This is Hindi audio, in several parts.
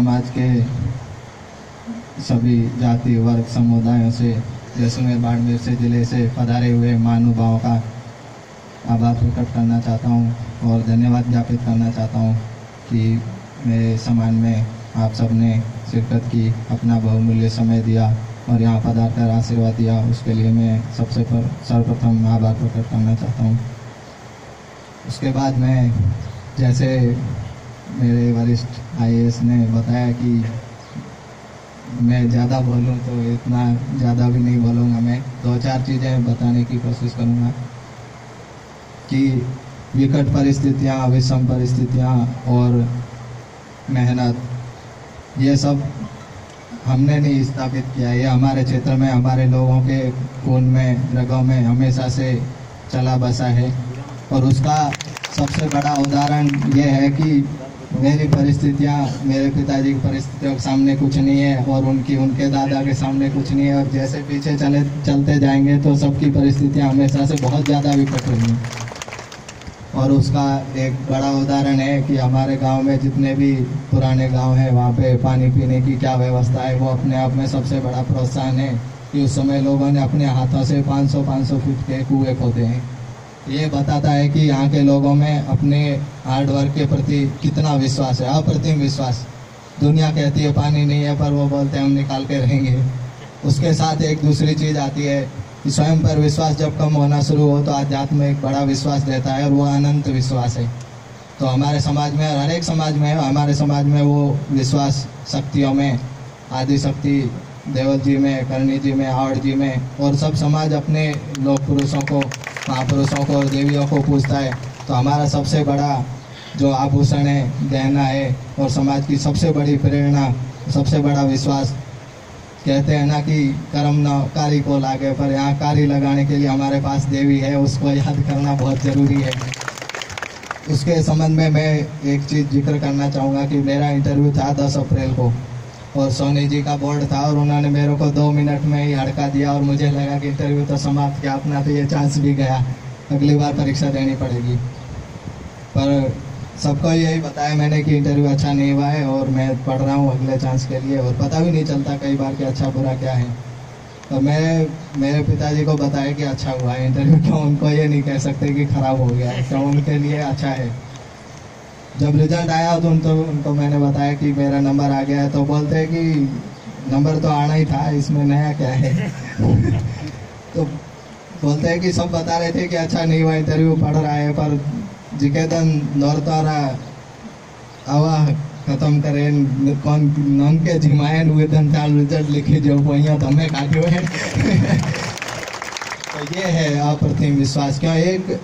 समाज के सभी जाति, वर्ग, समुदायों से, जैसलमेर, बाड़मेर से, ज़िले से पधारे हुए महानुभावों का आभार प्रकट करना चाहता हूँ और धन्यवाद ज्ञापित करना चाहता हूँ कि मेरे सम्मान में आप सबने शिरकत की, अपना बहुमूल्य समय दिया और यहाँ पधार कर आशीर्वाद दिया। उसके लिए मैं सबसे पर, सर्वप्रथम आभार प्रकट करना चाहता हूँ। उसके बाद मैं जैसे मेरे वरिष्ठ आईएएस ने बताया कि मैं ज़्यादा बोलूँ तो इतना ज़्यादा भी नहीं बोलूँगा। मैं दो चार चीज़ें बताने की कोशिश करूँगा कि विकट परिस्थितियाँ विषम परिस्थितियाँ और मेहनत, ये सब हमने नहीं स्थापित किया। ये हमारे क्षेत्र में, हमारे लोगों के खून में, रगों में हमेशा से चला बसा है। और उसका सबसे बड़ा उदाहरण ये है कि मेरी परिस्थितियाँ, मेरे पिताजी की परिस्थितियों के सामने कुछ नहीं है और उनकी, उनके दादा के सामने कुछ नहीं है। और जैसे पीछे चले, चलते जाएँगे तो सबकी परिस्थितियाँ हमेशा से बहुत ज़्यादा विकट होंगी और उसका एक बड़ा उदाहरण है कि हमारे गाँव में जितने भी पुराने गाँव हैं, वहाँ पे पानी पीने की क्या व्यवस्था है, वो अपने आप में सबसे बड़ा प्रोत्साहन है कि उस समय लोगों ने अपने हाथों से 500-500 फीट के कुएँ खोदे हैं। ये बताता है कि यहाँ के लोगों में अपने हार्ड वर्क के प्रति कितना विश्वास है। अप्रतिम विश्वास। दुनिया कहती है, पानी नहीं है, पर वो बोलते हैं, हम निकाल के रहेंगे। उसके साथ एक दूसरी चीज़ आती है कि स्वयं पर विश्वास जब कम होना शुरू हो तो आध्यात्म एक बड़ा विश्वास देता है और वो अनंत विश्वास है। तो हमारे समाज में, हर एक समाज में, हमारे समाज में वो विश्वास शक्तियों में आदि शक्ति देवल जी में, करणी जी में आवड़ जी में, और सब समाज अपने लोक पुरुषों को महापुरुषों को और देवियों को पूछता है। तो हमारा सबसे बड़ा जो आभूषण है, गहना है और समाज की सबसे बड़ी प्रेरणा, सबसे बड़ा विश्वास, कहते हैं ना कि कर्म न कारी को लागे, पर यहाँ कारी लगाने के लिए हमारे पास देवी है, उसको याद करना बहुत ज़रूरी है। उसके संबंध में मैं एक चीज़ ज़िक्र करना चाहूँगा कि मेरा इंटरव्यू था दस अप्रैल को। और सोनी जी का बोर्ड था और उन्होंने मेरे को दो मिनट में ही हड़का दिया और मुझे लगा कि इंटरव्यू तो समाप्त किया, अपना तो ये चांस भी गया। अगली बार परीक्षा देनी पड़ेगी। पर सबको यही बताया मैंने कि इंटरव्यू अच्छा नहीं हुआ है और मैं पढ़ रहा हूँ अगले चांस के लिए और पता भी नहीं चलता कई बार कि अच्छा बुरा क्या है। तो मैं, मेरे पिताजी को बताया कि अच्छा हुआ है इंटरव्यू क्यों उनको ये नहीं कह सकते कि ख़राब हो गया है क्यों उनके लिए अच्छा है। जब रिज़ल्ट आया तो उनको उनको मैंने बताया कि मेरा नंबर आ गया है तो बोलते हैं कि नंबर तो आना ही था, इसमें नया क्या है? तो बोलते हैं कि सब बता रहे थे कि अच्छा नहीं हुआ इंटरव्यू पढ़ रहा है, पर जिकेतन नौरतारा करे, कौन, नन के जिमाए वेतन चाल रिज़ल्ट लिखे, जो वही तो हमें काटे हुए तो ये है अप्रतिम विश्वास। क्यों? एक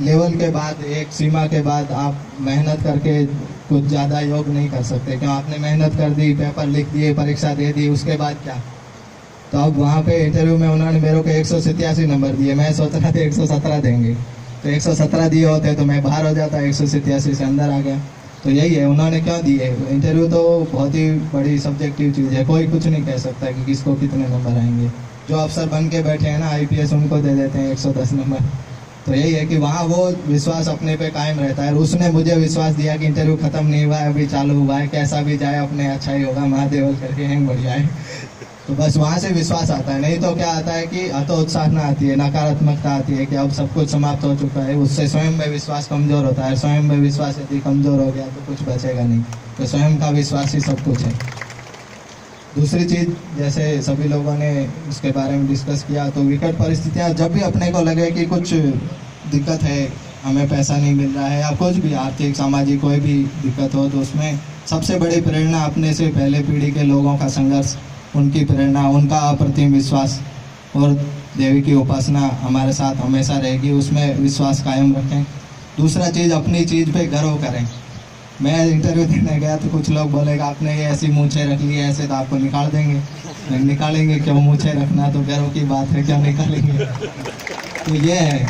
लेवल के बाद, एक सीमा के बाद आप मेहनत करके कुछ ज़्यादा योग नहीं कर सकते। क्यों आपने मेहनत कर दी, पेपर लिख दिए, परीक्षा दे दी, उसके बाद क्या? तो अब वहाँ पे इंटरव्यू में उन्होंने मेरे को एक नंबर दिए। मैं सोच रहा था एक सौ सत्रह देंगे। तो 117 दिए होते तो मैं बाहर हो जाता, एक सौ सतासी से अंदर आ गया। तो यही है, उन्होंने क्यों दिए? इंटरव्यू तो बहुत ही बड़ी सब्जेक्टिव चीज़ है। कोई कुछ नहीं कह सकता कि किसको कितने नंबर आएँगे। जो अफसर बन के बैठे हैं ना आईपीएस उनको दे देते हैं 110 नंबर। तो यही है कि वहाँ वो विश्वास अपने पे कायम रहता है उसने मुझे विश्वास दिया कि इंटरव्यू खत्म नहीं हुआ है, अभी चालू हुआ है, कैसा भी जाए, अपने अच्छा ही होगा महादेवल करके हैं बढ़ जाए तो बस वहाँ से विश्वास आता है, नहीं तो क्या आता है कि उत्साह आती है, नकारात्मकता आती है कि अब सब कुछ समाप्त हो चुका है, उससे स्वयं में विश्वास कमज़ोर होता है, स्वयं में विश्वास यदि कमज़ोर हो गया तो कुछ बचेगा नहीं। तो स्वयं का विश्वास ही सब कुछ है। दूसरी चीज़, जैसे सभी लोगों ने इसके बारे में डिस्कस किया तो विकट परिस्थितियाँ, जब भी अपने को लगे कि कुछ दिक्कत है, हमें पैसा नहीं मिल रहा है, या कुछ भी आर्थिक, सामाजिक कोई भी दिक्कत हो तो उसमें सबसे बड़ी प्रेरणा अपने से पहले पीढ़ी के लोगों का संघर्ष, उनकी प्रेरणा, उनका अप्रतिम विश्वास और देवी की उपासना हमारे साथ हमेशा रहेगी, उसमें विश्वास कायम रखें। दूसरा चीज़, अपनी चीज़ पे गर्व करें। मैं इंटरव्यू देने गया तो कुछ लोग बोलेगा, आपने ये ऐसी मूछे रख ली है ऐसे तो आपको निकाल देंगे। निकालेंगे क्यों? मूछे रखना तो गर्व की बात है, क्या निकालेंगे? तो ये है।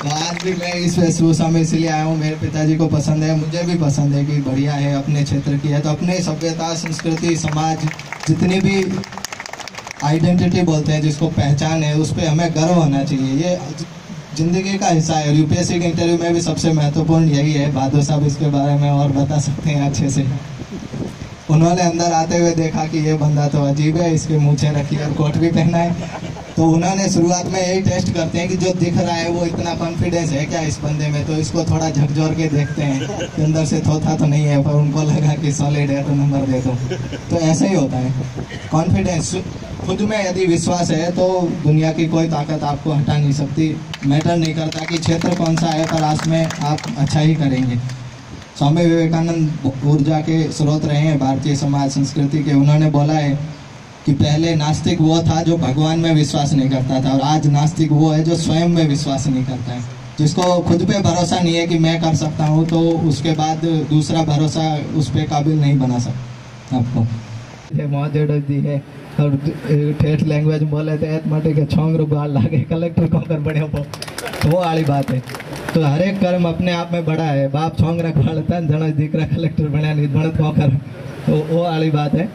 तो आज भी मैं इस वेशभूषा में इसलिए आया हूँ, मेरे पिताजी को पसंद है, मुझे भी पसंद है कि बढ़िया है, अपने क्षेत्र की है। तो अपने सभ्यता, संस्कृति, समाज, जितनी भी आइडेंटिटी बोलते हैं, जिसको पहचान है, उस पर हमें गर्व होना चाहिए। ये ज़िंदगी का हिस्सा है यूपीएससी के इंटरव्यू में भी सबसे महत्वपूर्ण यही है। बहादुर साहब इसके बारे में और बता सकते हैं अच्छे से। उन्होंने अंदर आते हुए देखा कि ये बंदा तो अजीब है, इसके मूछे रखी और कोट भी पहना है। तो उन्होंने शुरुआत में यही टेस्ट करते हैं कि जो दिख रहा है वो इतना कॉन्फिडेंस है क्या इस बंदे में? तो इसको थोड़ा झकझोर के देखते हैं। कि अंदर से थोथा तो नहीं है, पर उनको लगा कि सॉलिड है तो नंबर दे दो। तो ऐसा ही होता है। कॉन्फिडेंस खुद में यदि विश्वास है तो दुनिया की कोई ताकत आपको हटा नहीं सकती। मैटर नहीं करता कि क्षेत्र कौन सा है, पर आज में आप अच्छा ही करेंगे। स्वामी विवेकानंद ऊर्जा के स्रोत रहे हैं, भारतीय समाज संस्कृति के। उन्होंने बोला है कि पहले नास्तिक वो था जो भगवान में विश्वास नहीं करता था, और आज नास्तिक वो है जो स्वयं में विश्वास नहीं करता है। जिसको खुद पे भरोसा नहीं है कि मैं कर सकता हूँ तो उसके बाद दूसरा भरोसा उस पर काबिल नहीं बना सकता आपको। महादेव जी है। और बोले थे एत मटे के छोंग रुगाल लागे कलेक्टर कौन कर हो तो वो वाली बात है तो हर एक कर्म अपने आप में बड़ा है बाप छोंग रखवाड़ था जन दीकरा कलेक्टर बने नहीं कर तो वो वाली बात है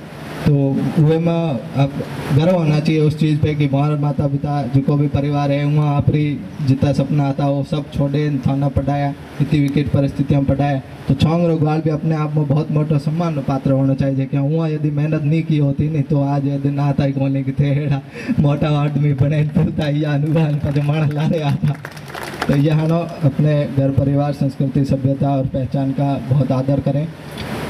तो वे में अब गर्व होना चाहिए उस चीज़ पे कि हमारे माता पिता जो भी परिवार है वहाँ अपनी जितना सपना आता वो सब छोड़े, थाना पढ़ाया, इतनी विकेट परिस्थितियों पढ़ाया। तो छोंग रोगवाल भी अपने आप में बहुत मोटा सम्मान पात्र होना चाहिए कि वहाँ यदि मेहनत नहीं की होती, नहीं तो आज यदि ना आता कोने की थे मोटा आदमी बने पुलता या अनुमान का जमाना ला रहे आता। तो यहाँ अपने घर परिवार, संस्कृति, सभ्यता और पहचान का बहुत आदर करें।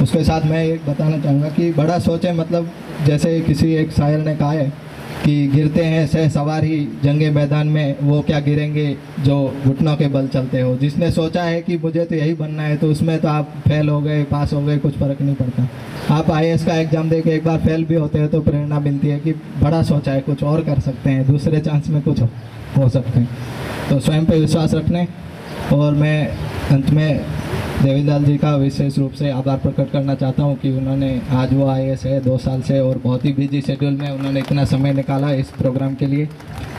उसके साथ मैं एक बताना चाहूँगा कि बड़ा सोचें मतलब जैसे किसी एक शायर ने कहा है कि गिरते हैं, सह सवार ही जंगे मैदान में, वो क्या गिरेंगे जो घुटनों के बल चलते हो। जिसने सोचा है कि मुझे तो यही बनना है तो उसमें तो आप फेल हो गए पास हो गए, कुछ फ़र्क नहीं पड़ता। आप आई का एग्ज़ाम दे के एक बार फेल भी होते हैं तो प्रेरणा मिलती है कि बड़ा सोचा है, कुछ और कर सकते हैं, दूसरे चांस में कुछ हो सकते हैं। तो स्वयं पर विश्वास रखने, और मैं अंत में देवीलाल जी का विशेष रूप से आभार प्रकट करना चाहता हूँ कि उन्होंने आज वो आई एस है दो साल से और बहुत ही बिज़ी शेड्यूल में उन्होंने इतना समय निकाला इस प्रोग्राम के लिए।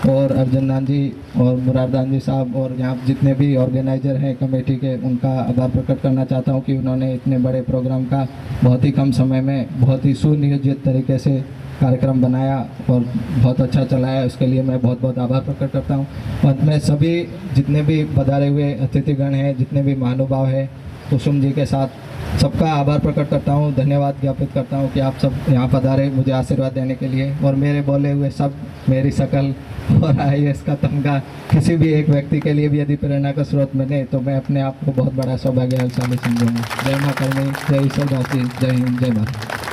और अर्जुन दान जी और मुरारदान जी साहब और यहाँ जितने भी ऑर्गेनाइजर हैं कमेटी के, उनका आभार प्रकट करना चाहता हूँ कि उन्होंने इतने बड़े प्रोग्राम का बहुत ही कम समय में बहुत ही सुनियोजित तरीके से कार्यक्रम बनाया और बहुत अच्छा चलाया। उसके लिए मैं बहुत बहुत आभार प्रकट करता हूँ। अंत में सभी जितने भी पधारे हुए अतिथिगण हैं, जितने भी महानुभाव हैं, कुसुम जी के साथ सबका आभार प्रकट करता हूँ। धन्यवाद ज्ञापित करता हूँ कि आप सब यहाँ पधारे मुझे आशीर्वाद देने के लिए। और मेरे बोले हुए सब, मेरी शकल और आई एस का तमगा किसी भी एक व्यक्ति के लिए भी यदि प्रेरणा का स्रोत बने तो मैं अपने आप को बहुत बड़ा सौभाग्यशाली समझूँगा। जय माता जय ईश्वर जय हिंद, जय भारत।